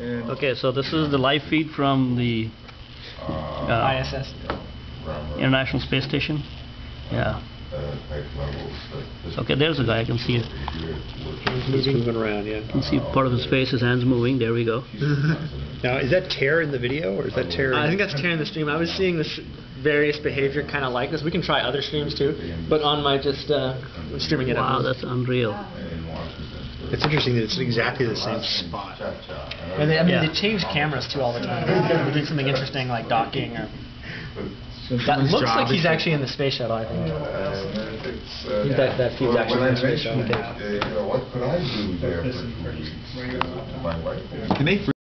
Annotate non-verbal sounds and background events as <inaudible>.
And Okay, so this is the live feed from the uh, ISS. International Space Station. Yeah. Okay, there's a guy. I can see it. He's moving around, yeah. I can see part of his face. His hands moving. There we go. <laughs> Now, is that tear in the video, or is that tear? I think that's tear in the stream. I was seeing this various behavior kind of like this. We can try other streams too, but on my just uh, streaming it. Wow, that's unreal. It's interesting that it's exactly the same spot. And they, I mean, Yeah. they change cameras too all the time. They're doing something interesting like docking or. That looks like he's actually in the space shuttle. I think. That- that feed's actually When I from space shuttle. uh, you know, what could I do there for two weeks? uh, My wife. Can they